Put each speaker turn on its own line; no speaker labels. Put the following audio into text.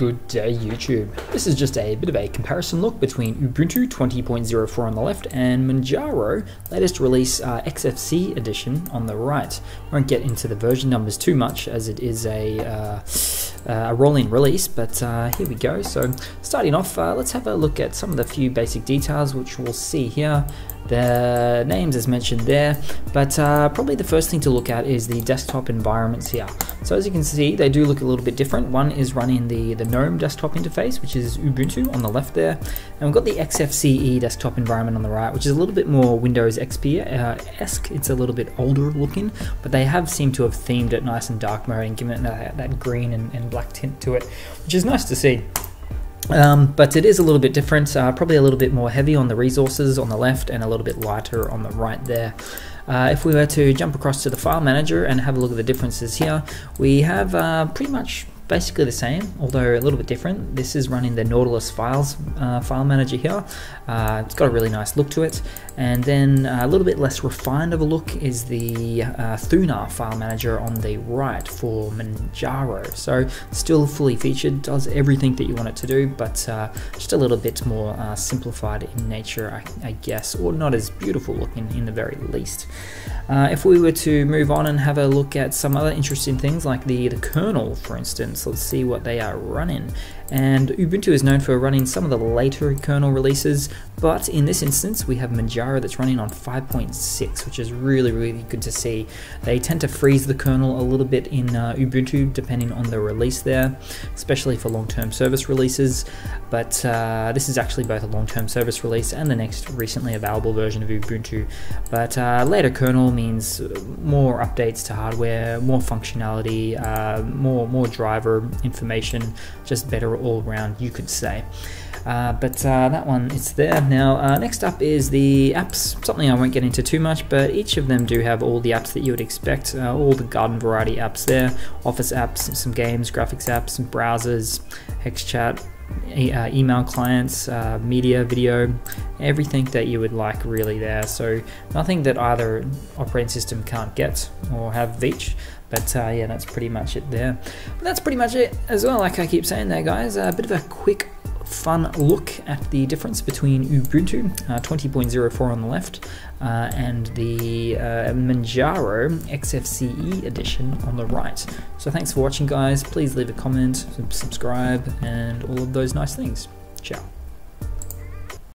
Good day YouTube. This is just a bit of a comparison look between Ubuntu 20.04 on the left and Manjaro latest release uh, XFCE edition on the right. Won't get into the version numbers too much as it is a, uh, a rolling release, but uh, here we go. So starting off, uh, let's have a look at some of the few basic details which we'll see here. The names as mentioned there, but uh, probably the first thing to look at is the desktop environments here. So as you can see, they do look a little bit different. One is running the, the GNOME desktop interface, which is Ubuntu on the left there. And we've got the XFCE desktop environment on the right, which is a little bit more Windows XP-esque. Uh, it's a little bit older looking, but they have seemed to have themed it nice and dark mode and given it that, that green and, and black tint to it, which is nice to see. Um, but it is a little bit different, uh, probably a little bit more heavy on the resources on the left and a little bit lighter on the right there. Uh, if we were to jump across to the file manager and have a look at the differences here, we have uh, pretty much basically the same, although a little bit different. This is running the Nautilus files uh, file manager here. Uh, it's got a really nice look to it. And then a little bit less refined of a look is the uh, Thunar file manager on the right for Manjaro. So still fully featured, does everything that you want it to do, but uh, just a little bit more uh, simplified in nature, I, I, guess, or not as beautiful looking in the very least. Uh, if we were to move on and have a look at some other interesting things like the, the kernel, for instance, let's see what they are running. And Ubuntu is known for running some of the later kernel releases, but in this instance we have Manjaro that's running on 5.6, which is really, really good to see. They tend to freeze the kernel a little bit in uh, Ubuntu depending on the release there, especially for long-term service releases, but uh, this is actually both a long-term service release and the next recently available version of Ubuntu. But uh, later kernel means more updates to hardware, more functionality, uh, more, more driver information, just better all round, you could say. Uh, but uh, that one is there. Now, uh, next up is the apps, something I won't get into too much, but each of them do have all the apps that you would expect, uh, all the garden variety apps there, office apps, some games, graphics apps, some browsers, HexChat, e uh, email clients, uh, media, video, everything that you would like really there. So nothing that either operating system can't get or have Veach. But uh, yeah, that's pretty much it there. But that's pretty much it as well. Like I keep saying there, guys, a bit of a quick fun look at the difference between Ubuntu uh, 20.04 on the left uh, and the uh, Manjaro XFCE edition on the right. So thanks for watching guys, please leave a comment, subscribe and all of those nice things. Ciao.